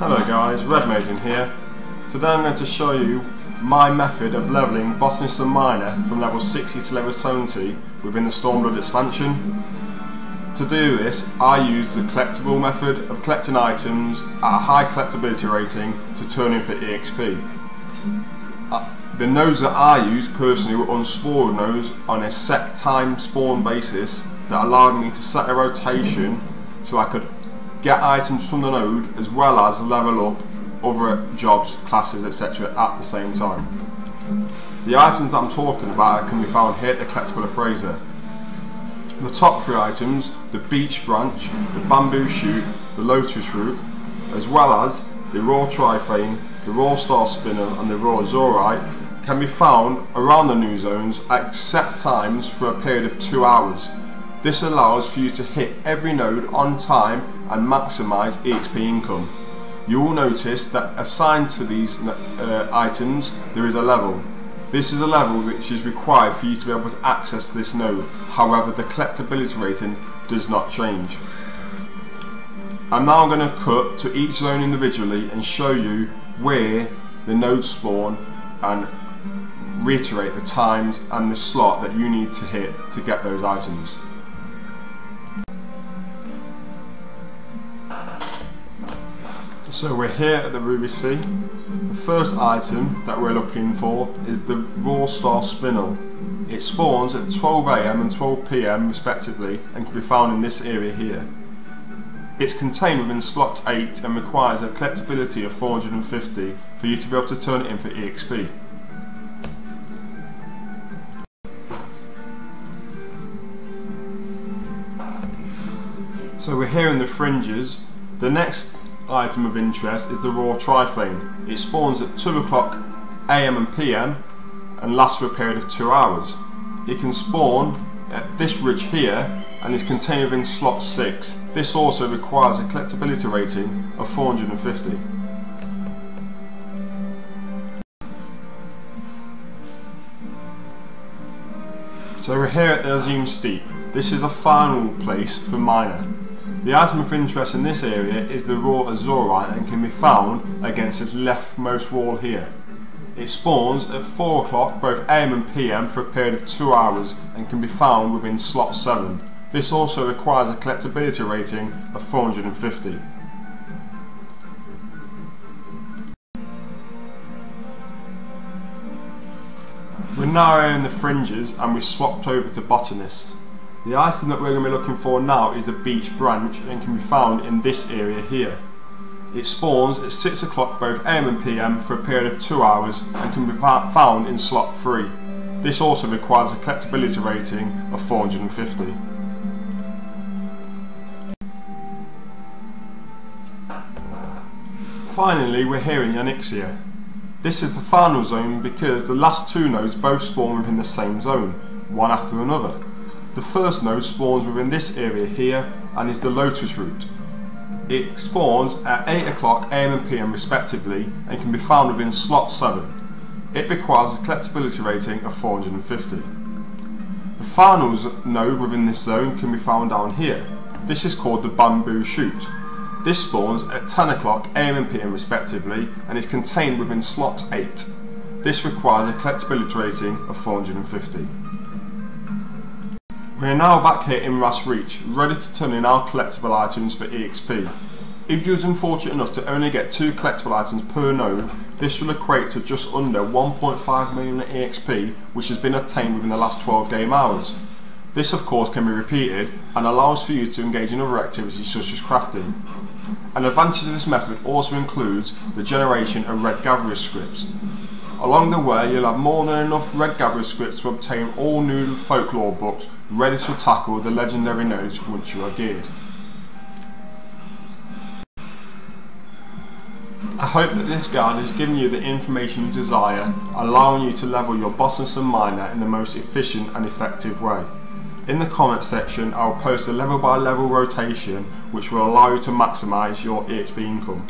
Hello guys, Red Maiden here. Today I'm going to show you my method of levelling Botanist and Miner from level 60 to level 70 within the Stormblood expansion. To do this, I use the collectible method of collecting items at a high collectability rating to turn in for EXP. Uh, the nodes that I use personally were unspoiled nodes on a set time spawn basis that allowed me to set a rotation so I could get items from the node as well as level up other jobs, classes, etc. at the same time. The items that I'm talking about can be found here at the Collectible Appraiser. The top three items, the beech branch, the bamboo shoot, the lotus root, as well as the raw triphane, the raw star spinel and the raw azurite can be found around the new zones at set times for a period of two hours this allows for you to hit every node on time and maximise EXP income. You will notice that assigned to these uh, items there is a level. This is a level which is required for you to be able to access this node, however the collectability rating does not change. I'm now going to cut to each zone individually and show you where the nodes spawn and reiterate the times and the slot that you need to hit to get those items. So we're here at the Ruby Sea. The first item that we're looking for is the Raw Star Spinel. It spawns at 12am and 12pm respectively and can be found in this area here. It's contained within slot 8 and requires a collectability of 450 for you to be able to turn it in for EXP. So we're here in the fringes. The next item of interest is the raw triphane. It spawns at 2 o'clock am and pm and lasts for a period of 2 hours. It can spawn at this ridge here and is contained within slot 6. This also requires a collectability rating of 450. So we're here at the Azim Steppe. This is a final place for miner. The item of interest in this area is the raw azurite and can be found against its leftmost wall here. It spawns at 4 o'clock both AM and PM for a period of 2 hours and can be found within slot 7. This also requires a collectability rating of 450. We're now in the fringes and we swapped over to botanists. The item that we're going to be looking for now is the beech branch and can be found in this area here. It spawns at 6 o'clock both AM and PM for a period of 2 hours and can be found in slot 3. This also requires a collectability rating of 450. Finally we're here in Yanxia. This is the final zone because the last two nodes both spawn within the same zone, one after another. The first node spawns within this area here and is the Lotus root. It spawns at 8 o'clock am and pm respectively and can be found within slot 7. It requires a collectability rating of 450. The final node within this zone can be found down here. This is called the Bamboo Shoot. This spawns at 10 o'clock am and pm respectively and is contained within slot 8. This requires a collectability rating of 450. We are now back here in Rhalgr's Reach, ready to turn in our collectible items for EXP. If you are unfortunate enough to only get two collectible items per node, this will equate to just under 1.5 million EXP which has been obtained within the last 12 game hours. This of course can be repeated and allows for you to engage in other activities such as crafting. An advantage of this method also includes the generation of red gatherer scrips. Along the way you'll have more than enough red gatherer scrips to obtain all new folklore books ready to tackle the legendary nodes once you are geared. I hope that this guide has given you the information you desire, allowing you to level your Botanist and Miner in the most efficient and effective way. In the comment section I will post a level by level rotation which will allow you to maximise your EXP income.